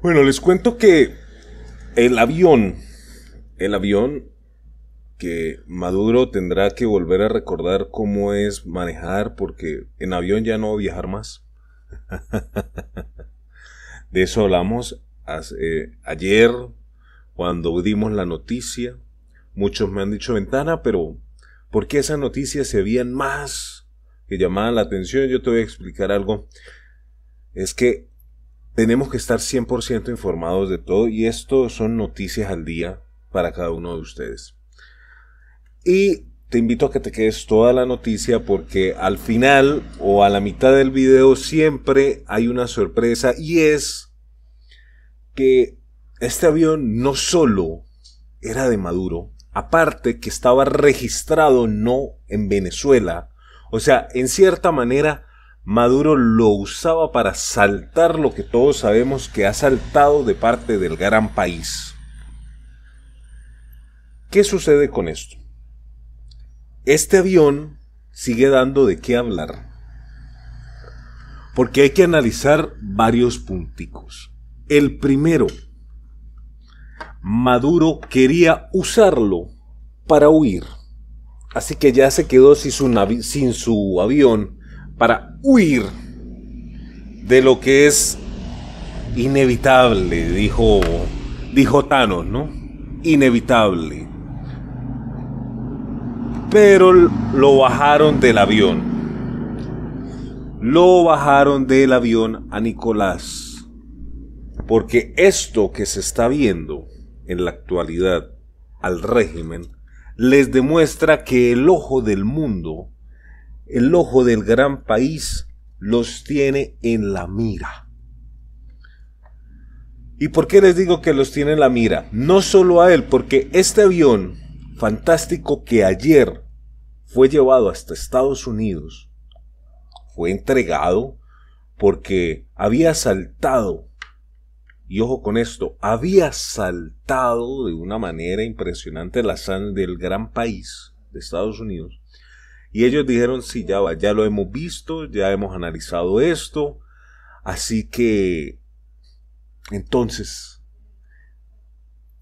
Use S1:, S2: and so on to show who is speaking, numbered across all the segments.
S1: Bueno, les cuento que el avión, el avión que Maduro tendrá que volver a recordar cómo es manejar porque en avión ya no viajar más. De eso hablamos eh, ayer cuando dimos la noticia. Muchos me han dicho ventana, pero ¿por qué esas noticias se veían más que llamaban la atención? Yo te voy a explicar algo. Es que tenemos que estar 100% informados de todo y esto son noticias al día para cada uno de ustedes. Y te invito a que te quedes toda la noticia porque al final o a la mitad del video siempre hay una sorpresa y es que este avión no solo era de Maduro, aparte que estaba registrado no en Venezuela, o sea, en cierta manera Maduro lo usaba para saltar lo que todos sabemos que ha saltado de parte del gran país. ¿Qué sucede con esto? Este avión sigue dando de qué hablar. Porque hay que analizar varios punticos. El primero, Maduro quería usarlo para huir. Así que ya se quedó sin su, sin su avión para huir de lo que es inevitable, dijo, dijo Thanos, ¿no? Inevitable pero lo bajaron del avión. Lo bajaron del avión a Nicolás. Porque esto que se está viendo en la actualidad al régimen les demuestra que el ojo del mundo, el ojo del gran país, los tiene en la mira. ¿Y por qué les digo que los tiene en la mira? No solo a él, porque este avión fantástico que ayer fue llevado hasta Estados Unidos, fue entregado porque había saltado, y ojo con esto, había saltado de una manera impresionante la sangre del gran país de Estados Unidos. Y ellos dijeron, sí, ya va, ya lo hemos visto, ya hemos analizado esto, así que, entonces,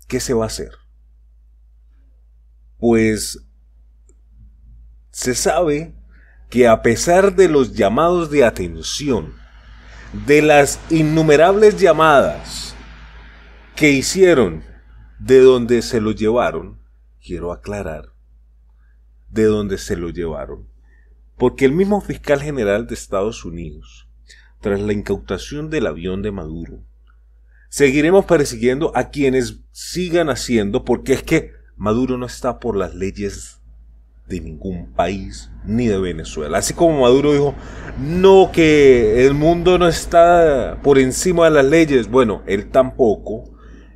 S1: ¿qué se va a hacer? pues se sabe que a pesar de los llamados de atención, de las innumerables llamadas que hicieron de donde se lo llevaron, quiero aclarar, de donde se lo llevaron, porque el mismo fiscal general de Estados Unidos, tras la incautación del avión de Maduro, seguiremos persiguiendo a quienes sigan haciendo, porque es que Maduro no está por las leyes de ningún país ni de Venezuela. Así como Maduro dijo, no que el mundo no está por encima de las leyes. Bueno, él tampoco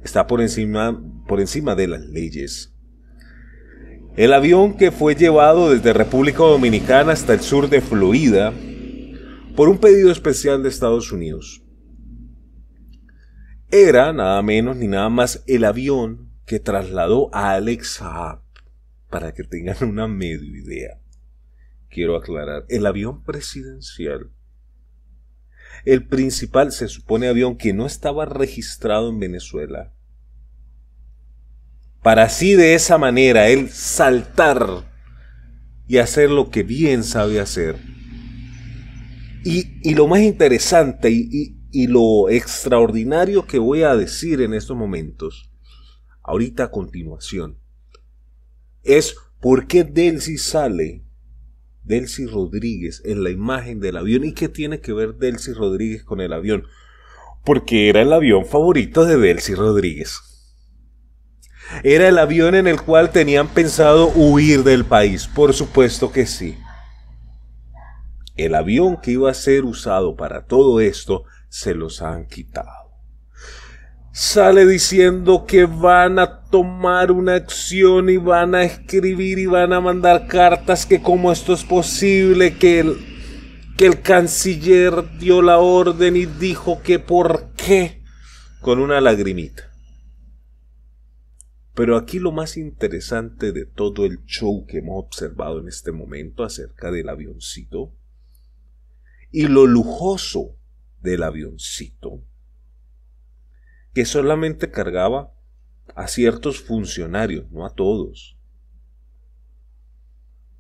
S1: está por encima, por encima de las leyes. El avión que fue llevado desde República Dominicana hasta el sur de Florida por un pedido especial de Estados Unidos era nada menos ni nada más el avión que trasladó a Alex Saab, para que tengan una medio idea. Quiero aclarar, el avión presidencial, el principal se supone avión que no estaba registrado en Venezuela, para así de esa manera él saltar y hacer lo que bien sabe hacer. Y, lo más interesante y, y lo extraordinario que voy a decir en estos momentos ahorita a continuación, es por qué Delcy sale, Delcy Rodríguez, en la imagen del avión. ¿Y qué tiene que ver Delcy Rodríguez con el avión? Porque era el avión favorito de Delcy Rodríguez. Era el avión en el cual tenían pensado huir del país. Por supuesto que sí. El avión que iba a ser usado para todo esto se los han quitado sale diciendo que van a tomar una acción y van a escribir y van a mandar cartas que como esto es posible, que el, que el canciller dio la orden y dijo que por qué, con una lagrimita. Pero aquí lo más interesante de todo el show que hemos observado en este momento acerca del avioncito y lo lujoso del avioncito que solamente cargaba a ciertos funcionarios, no a todos.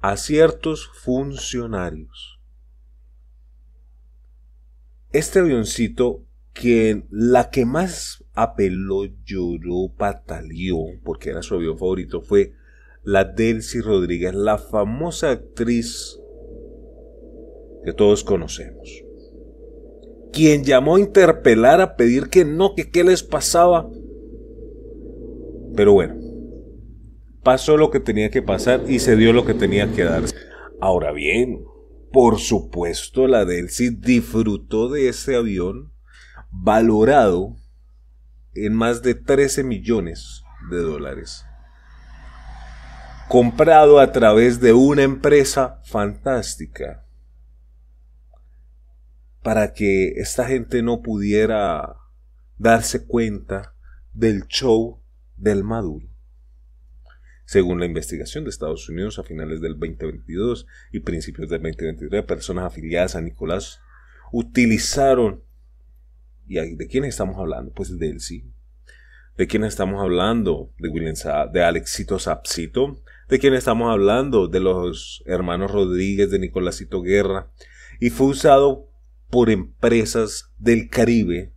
S1: A ciertos funcionarios. Este avioncito que la que más apeló, lloró, pataleó, porque era su avión favorito, fue la Delcy Rodríguez, la famosa actriz que todos conocemos. Quien llamó a interpelar a pedir que no, que qué les pasaba. Pero bueno, pasó lo que tenía que pasar y se dio lo que tenía que darse. Ahora bien, por supuesto la Delcy disfrutó de ese avión valorado en más de 13 millones de dólares. Comprado a través de una empresa fantástica para que esta gente no pudiera darse cuenta del show del Maduro. Según la investigación de Estados Unidos a finales del 2022 y principios del 2023, personas afiliadas a Nicolás utilizaron ¿Y de quién estamos hablando? Pues de él sí. ¿De quién estamos hablando? De, William de Alexito Sapsito. ¿De quién estamos hablando? De los hermanos Rodríguez, de Nicolásito Guerra. Y fue usado por empresas del Caribe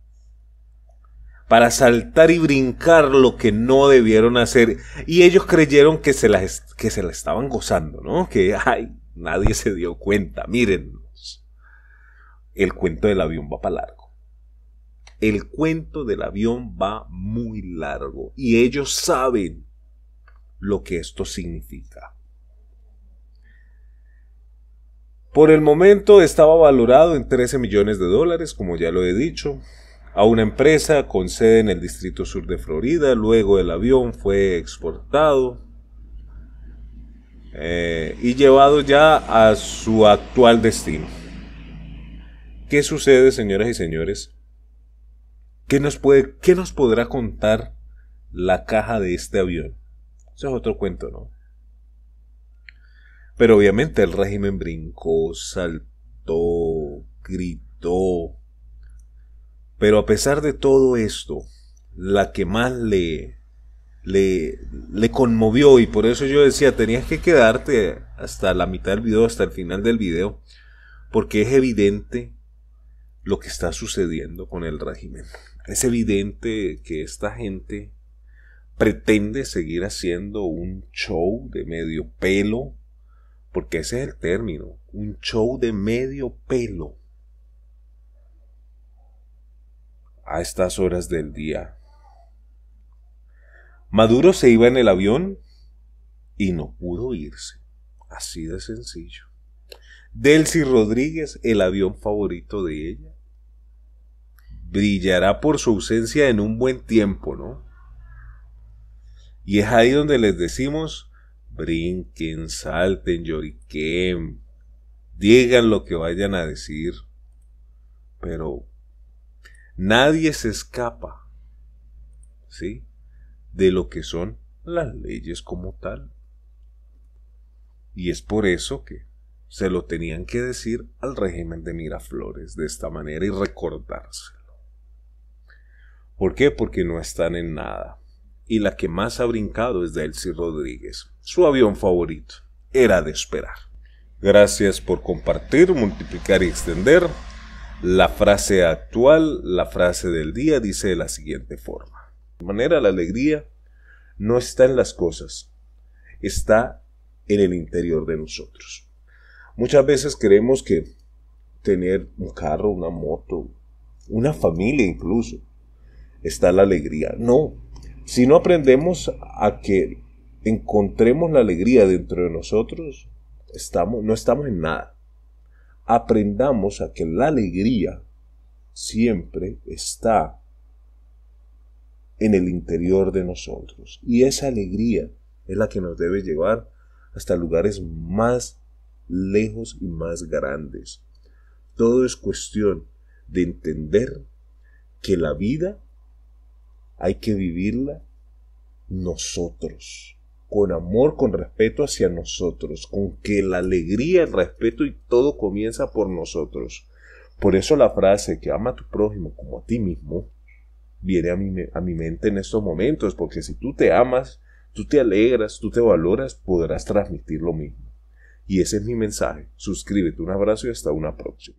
S1: para saltar y brincar lo que no debieron hacer. Y ellos creyeron que se la, que se la estaban gozando, ¿no? Que, ay, nadie se dio cuenta. Mírennos. El cuento del avión va para largo. El cuento del avión va muy largo y ellos saben lo que esto significa. Por el momento estaba valorado en 13 millones de dólares, como ya lo he dicho, a una empresa con sede en el Distrito Sur de Florida. Luego el avión fue exportado eh, y llevado ya a su actual destino. ¿Qué sucede, señoras y señores? ¿Qué nos, puede, ¿Qué nos podrá contar la caja de este avión? Eso es otro cuento, ¿no? Pero obviamente el régimen brincó, saltó, gritó. Pero a pesar de todo esto, la que más le, le, le conmovió, y por eso yo decía, tenías que quedarte hasta la mitad del video, hasta el final del video, porque es evidente lo que está sucediendo con el régimen. Es evidente que esta gente pretende seguir haciendo un show de medio pelo, porque ese es el término, un show de medio pelo a estas horas del día. Maduro se iba en el avión y no pudo irse. Así de sencillo. Delcy Rodríguez, el avión favorito de ella, brillará por su ausencia en un buen tiempo, ¿no? Y es ahí donde les decimos, brinquen, salten, lloriquen, digan lo que vayan a decir, pero nadie se escapa, ¿sí? De lo que son las leyes como tal. Y es por eso que se lo tenían que decir al régimen de Miraflores de esta manera y recordárselo. ¿Por qué? Porque no están en nada. Y la que más ha brincado es Delcy Rodríguez. Su avión favorito. Era de esperar. Gracias por compartir, multiplicar y extender. La frase actual, la frase del día, dice de la siguiente forma. De manera, la alegría no está en las cosas, está en el interior de nosotros. Muchas veces creemos que tener un carro, una moto, una familia incluso, está la alegría. No, si no aprendemos a que encontremos la alegría dentro de nosotros, estamos, no estamos en nada. Aprendamos a que la alegría siempre está en el interior de nosotros. Y esa alegría es la que nos debe llevar hasta lugares más lejos y más grandes. Todo es cuestión de entender que la vida hay que vivirla nosotros, con amor, con respeto hacia nosotros, con que la alegría, el respeto y todo comienza por nosotros. Por eso la frase que ama a tu prójimo como a ti mismo viene a mi, a mi mente en estos momentos, porque si tú te amas, tú te alegras, tú te valoras, podrás transmitir lo mismo. Y ese es mi mensaje. Suscríbete, un abrazo y hasta una próxima.